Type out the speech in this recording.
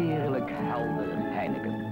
heerlijk helder en pijnigend.